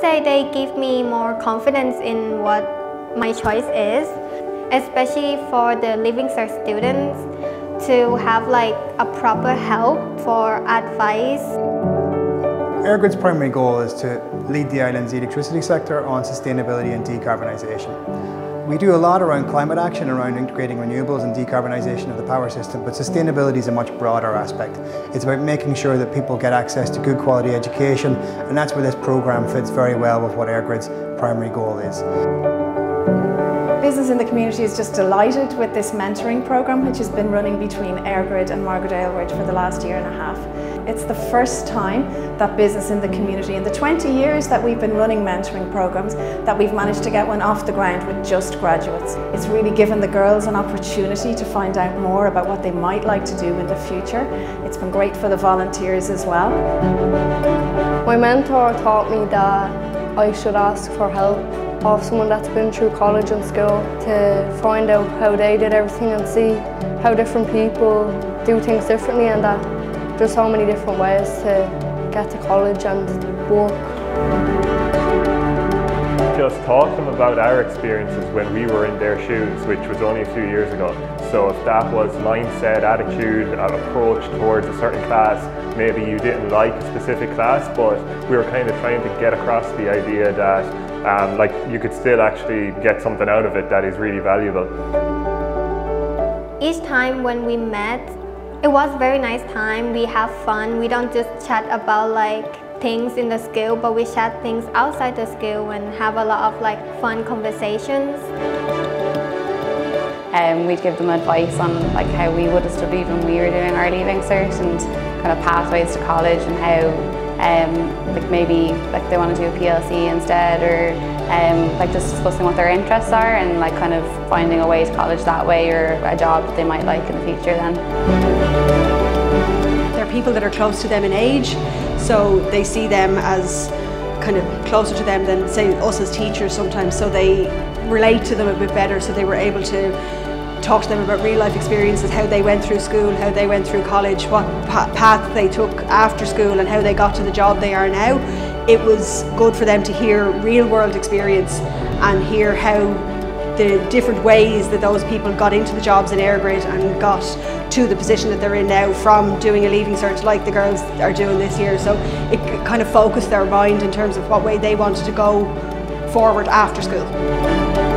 say they give me more confidence in what my choice is, especially for the Leaving Cert students to have like a proper help for advice. EirGrid's primary goal is to lead the island's electricity sector on sustainability and decarbonisation. We do a lot around climate action, around integrating renewables and decarbonisation of the power system, but sustainability is a much broader aspect. It's about making sure that people get access to good quality education, and that's where this programme fits very well with what EirGrid's primary goal is. Business in the community is just delighted with this mentoring programme which has been running between EirGrid and Margaret Aylward for the last year and a half. It's the first time that business in the community, in the 20 years that we've been running mentoring programmes, that we've managed to get one off the ground with just graduates. It's really given the girls an opportunity to find out more about what they might like to do in the future. It's been great for the volunteers as well. My mentor taught me that I should ask for help of someone that's been through college and school to find out how they did everything and see how different people do things differently and that there's so many different ways to get to college and work. Just talk to them about our experiences when we were in their shoes, which was only a few years ago. So if that was mindset, attitude, approach towards a certain class, maybe you didn't like a specific class, but we were kind of trying to get across the idea that um, like you could still actually get something out of it that is really valuable. Each time when we met, it was very nice time. We have fun. We don't just chat about like things in the school, but we chat things outside the school and have a lot of like fun conversations. Um, we'd give them advice on like how we would have studied when we were doing our leaving cert and kind of pathways to college and how um, like maybe like they want to do a PLC instead or um, like just discussing what their interests are and like kind of finding a way to college that way or a job that they might like in the future then. They're people that are close to them in age so they see them as kind of closer to them than say us as teachers sometimes so they relate to them a bit better so they were able to talk to them about real life experiences, how they went through school, how they went through college, what path they took after school and how they got to the job they are now. It was good for them to hear real world experience and hear how the different ways that those people got into the jobs in EirGrid and got to the position that they're in now from doing a leaving cert like the girls are doing this year. So it kind of focused their mind in terms of what way they wanted to go forward after school.